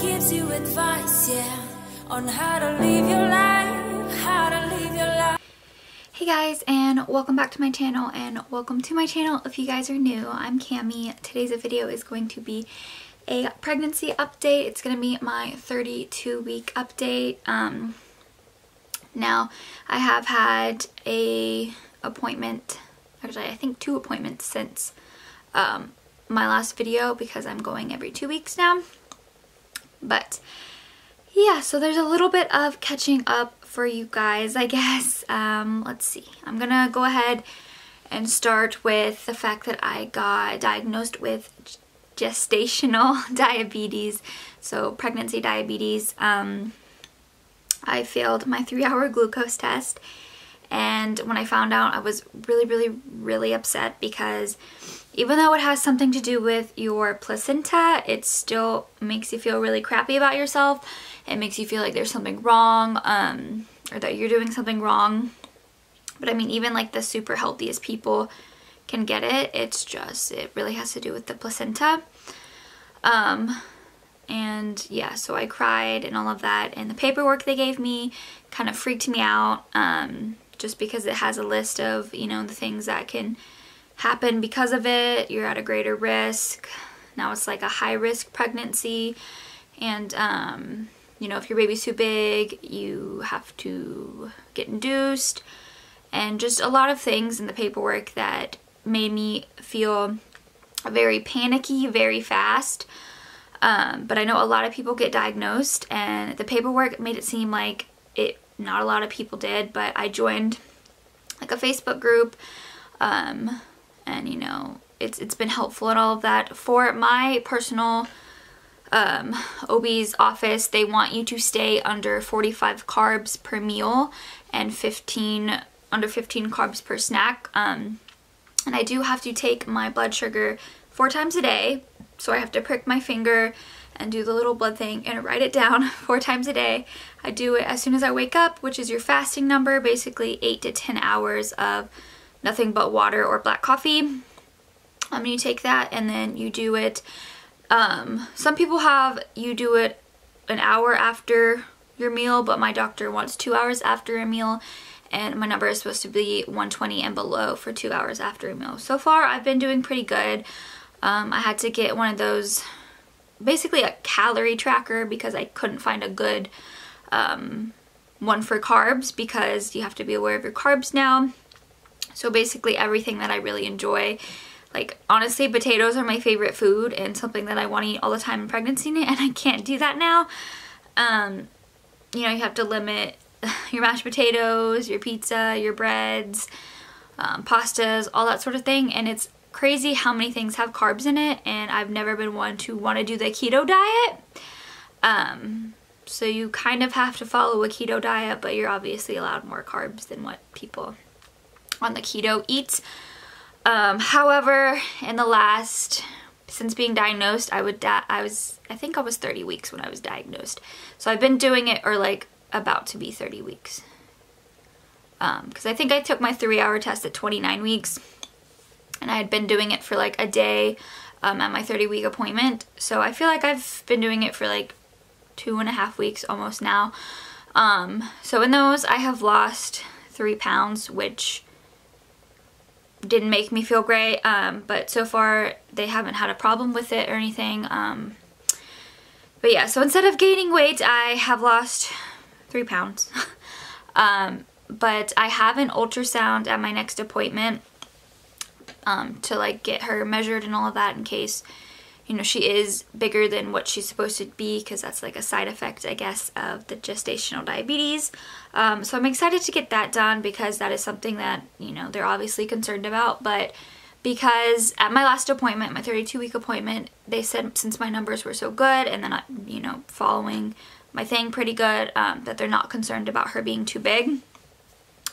gives you advice, yeah, on how to live your life, how to live your life. Hey guys and welcome back to my channel and welcome to my channel if you guys are new. I'm Cammi. Today's video is going to be a pregnancy update. It's going to be my 32 week update. Um, now I have had a appointment, actually I think two appointments since um, my last video because I'm going every two weeks now. But yeah, so there's a little bit of catching up for you guys, I guess. Um, let's see. I'm gonna go ahead and start with the fact that I got diagnosed with gestational diabetes, so pregnancy diabetes. Um, I failed my three hour glucose test and when I found out I was really really really upset because even though it has something to do with your placenta, it still makes you feel really crappy about yourself. It makes you feel like there's something wrong um, or that you're doing something wrong. But I mean, even like the super healthiest people can get it. It's just, it really has to do with the placenta. Um, and yeah, so I cried and all of that. And the paperwork they gave me kind of freaked me out um, just because it has a list of, you know, the things that can happen because of it. You're at a greater risk. Now it's like a high risk pregnancy. And, um, you know, if your baby's too big, you have to get induced. And just a lot of things in the paperwork that made me feel very panicky very fast. Um, but I know a lot of people get diagnosed and the paperwork made it seem like not a lot of people did, but I joined like a Facebook group um, and you know it's it's been helpful and all of that. For my personal um, OB's office they want you to stay under 45 carbs per meal and 15 under 15 carbs per snack um, and I do have to take my blood sugar four times a day so I have to prick my finger and do the little blood thing and write it down four times a day. I do it as soon as I wake up, which is your fasting number, basically 8 to 10 hours of nothing but water or black coffee. Um, you take that and then you do it. Um, some people have you do it an hour after your meal, but my doctor wants two hours after a meal and my number is supposed to be 120 and below for two hours after a meal. So far, I've been doing pretty good. Um, I had to get one of those, basically a calorie tracker because I couldn't find a good um, one for carbs because you have to be aware of your carbs now. So basically everything that I really enjoy. Like honestly, potatoes are my favorite food and something that I want to eat all the time in pregnancy and I can't do that now. Um, you know, you have to limit your mashed potatoes, your pizza, your breads, um, pastas, all that sort of thing. And it's crazy how many things have carbs in it and I've never been one to want to do the keto diet. Um, so you kind of have to follow a keto diet, but you're obviously allowed more carbs than what people on the keto eat. Um, however, in the last, since being diagnosed, I would, I was, I think I was 30 weeks when I was diagnosed. So I've been doing it, or like about to be 30 weeks. Because um, I think I took my three hour test at 29 weeks and I had been doing it for like a day um, at my 30 week appointment. So I feel like I've been doing it for like two and a half weeks almost now. Um, so in those I have lost three pounds, which didn't make me feel great, um, but so far they haven't had a problem with it or anything. Um, but yeah, so instead of gaining weight, I have lost three pounds. um, but I have an ultrasound at my next appointment um, to like get her measured and all of that in case you know she is bigger than what she's supposed to be because that's like a side effect I guess of the gestational diabetes. Um, so I'm excited to get that done because that is something that you know they're obviously concerned about. But because at my last appointment my 32 week appointment they said since my numbers were so good and then I, you know following my thing pretty good um, that they're not concerned about her being too big.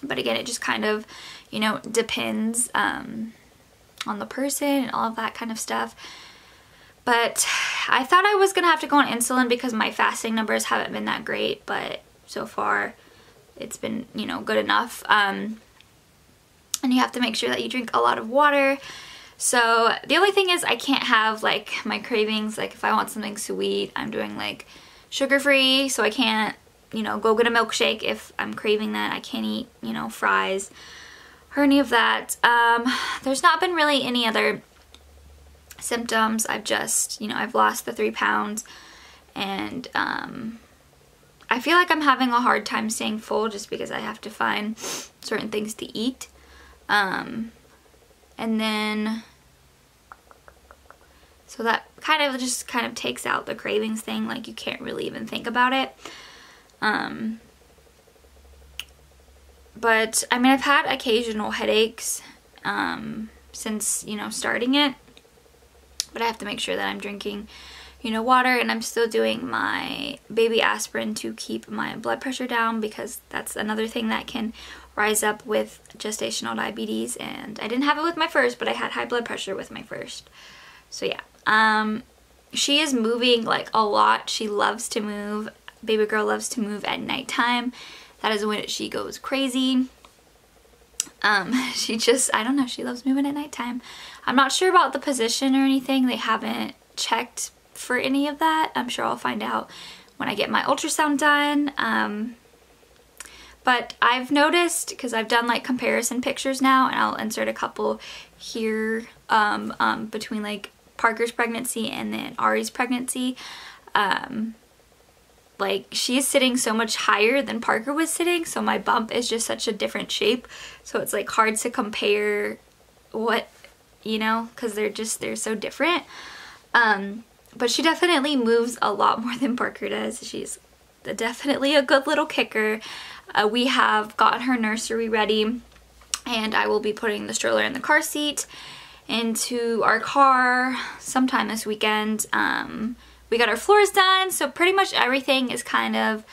But again it just kind of you know depends um, on the person and all of that kind of stuff. But I thought I was going to have to go on insulin because my fasting numbers haven't been that great, but so far it's been, you know, good enough. Um, and you have to make sure that you drink a lot of water So the only thing is I can't have like my cravings, like if I want something sweet, I'm doing like sugar free, so I can't, you know, go get a milkshake if I'm craving that. I can't eat, you know, fries or any of that. Um, there's not been really any other symptoms. I've just, you know, I've lost the three pounds and um, I feel like I'm having a hard time staying full just because I have to find certain things to eat. Um, and then, so that kind of just kind of takes out the cravings thing. Like you can't really even think about it. Um, but I mean, I've had occasional headaches um, since, you know, starting it. But I have to make sure that I'm drinking, you know, water and I'm still doing my baby aspirin to keep my blood pressure down because that's another thing that can rise up with gestational diabetes. And I didn't have it with my first but I had high blood pressure with my first. So yeah. Um she is moving like a lot. She loves to move. Baby girl loves to move at nighttime that is when she goes crazy. Um she just I don't know she loves moving at nighttime. I'm not sure about the position or anything. They haven't checked for any of that. I'm sure I'll find out when I get my ultrasound done. Um but I've noticed, because I've done like comparison pictures now, and I'll insert a couple here um, um, between like Parker's pregnancy and then Ari's pregnancy. Um, like she's sitting so much higher than Parker was sitting, so my bump is just such a different shape. So it's like hard to compare what, you know, because they're just, they're so different. Um, but she definitely moves a lot more than Parker does. She's definitely a good little kicker. Uh, we have got her nursery ready and I will be putting the stroller in the car seat into our car sometime this weekend. Um, we got our floors done, so pretty much everything is kind of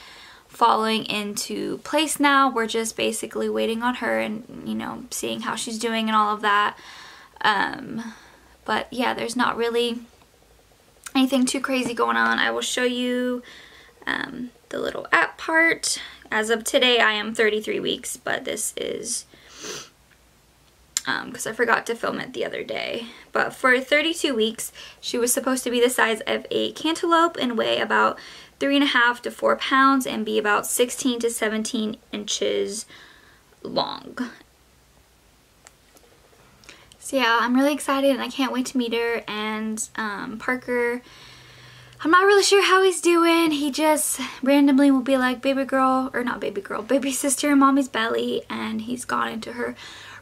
falling into place now. We're just basically waiting on her and, you know, seeing how she's doing and all of that. Um, but yeah, there's not really anything too crazy going on. I will show you um, the little app part. As of today, I am 33 weeks, but this is because um, I forgot to film it the other day. But for 32 weeks, she was supposed to be the size of a cantaloupe and weigh about three and a half to four pounds and be about 16 to 17 inches long. So yeah, I'm really excited and I can't wait to meet her and um, Parker I'm not really sure how he's doing. He just randomly will be like baby girl, or not baby girl, baby sister in mommy's belly and he's gone into her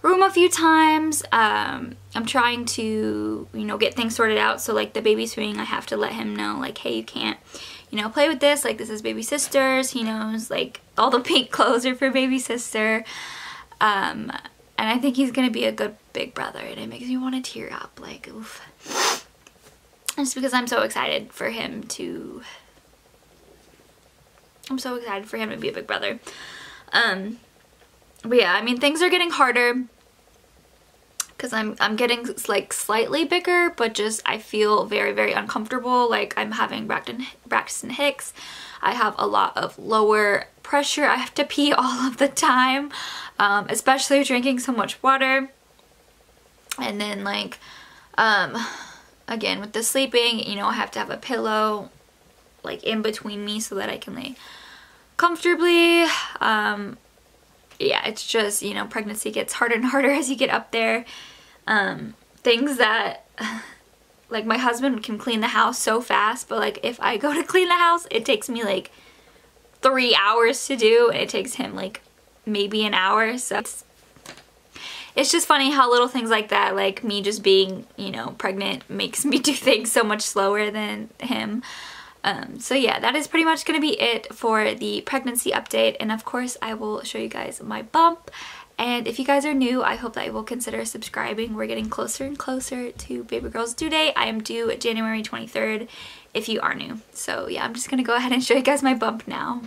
room a few times. Um, I'm trying to, you know, get things sorted out. So like the baby swing, I have to let him know like, hey, you can't, you know, play with this. Like this is baby sister's. He knows like all the pink clothes are for baby sister. Um, and I think he's going to be a good big brother and it makes me want to tear up. Like, oof just because I'm so excited for him to I'm so excited for him to be a big brother um but yeah I mean things are getting harder. Because I'm I'm getting like slightly bigger but just I feel very very uncomfortable. Like I'm having Braxton Braxton Hicks. I have a lot of lower pressure. I have to pee all of the time um, especially drinking so much water. And then like um again with the sleeping you know I have to have a pillow like in between me so that I can lay comfortably. Um yeah it's just you know pregnancy gets harder and harder as you get up there um things that like my husband can clean the house so fast but like if I go to clean the house it takes me like three hours to do and it takes him like maybe an hour so it's it's just funny how little things like that, like me just being, you know, pregnant makes me do things so much slower than him. Um, so yeah, that is pretty much going to be it for the pregnancy update. And of course, I will show you guys my bump. And if you guys are new, I hope that you will consider subscribing. We're getting closer and closer to baby girl's due date. I am due January 23rd if you are new. So yeah, I'm just going to go ahead and show you guys my bump now.